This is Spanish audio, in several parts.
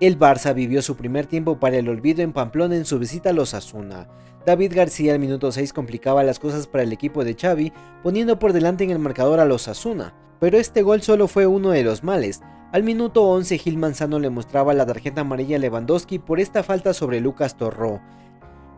El Barça vivió su primer tiempo para el olvido en Pamplona en su visita a los Asuna. David García al minuto 6 complicaba las cosas para el equipo de Xavi, poniendo por delante en el marcador a los Asuna. Pero este gol solo fue uno de los males. Al minuto 11 Gil Manzano le mostraba la tarjeta amarilla a Lewandowski por esta falta sobre Lucas Torró.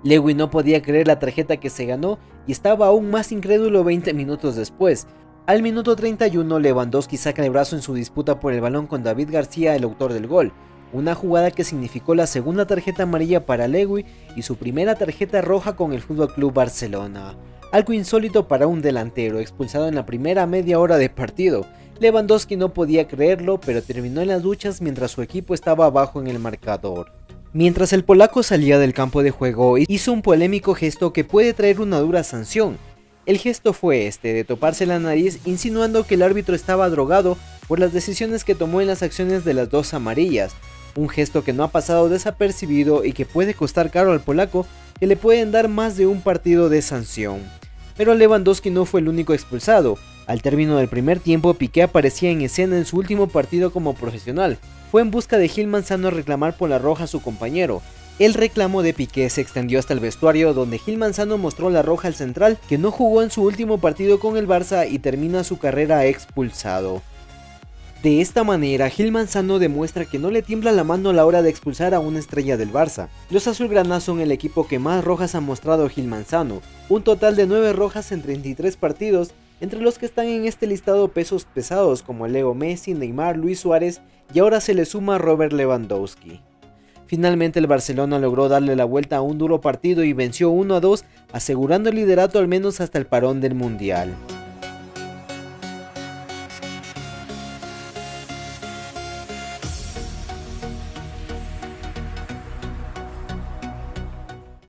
Lewy no podía creer la tarjeta que se ganó y estaba aún más incrédulo 20 minutos después. Al minuto 31 Lewandowski saca el brazo en su disputa por el balón con David García, el autor del gol, una jugada que significó la segunda tarjeta amarilla para Lewy y su primera tarjeta roja con el FC Barcelona. Algo insólito para un delantero expulsado en la primera media hora de partido. Lewandowski no podía creerlo, pero terminó en las duchas mientras su equipo estaba abajo en el marcador. Mientras el polaco salía del campo de juego, hizo un polémico gesto que puede traer una dura sanción. El gesto fue este, de toparse la nariz insinuando que el árbitro estaba drogado por las decisiones que tomó en las acciones de las dos amarillas, un gesto que no ha pasado desapercibido y que puede costar caro al polaco que le pueden dar más de un partido de sanción. Pero Lewandowski no fue el único expulsado, al término del primer tiempo Piqué aparecía en escena en su último partido como profesional, fue en busca de Gil Manzano a reclamar por la roja a su compañero. El reclamo de Piqué se extendió hasta el vestuario donde Gil Manzano mostró la roja al central que no jugó en su último partido con el Barça y termina su carrera expulsado. De esta manera, Gil Manzano demuestra que no le tiembla la mano a la hora de expulsar a una estrella del Barça. Los azulgranas son el equipo que más rojas ha mostrado Gil Manzano, un total de 9 rojas en 33 partidos entre los que están en este listado pesos pesados como Leo Messi, Neymar, Luis Suárez y ahora se le suma Robert Lewandowski. Finalmente el Barcelona logró darle la vuelta a un duro partido y venció 1 a 2, asegurando el liderato al menos hasta el parón del Mundial.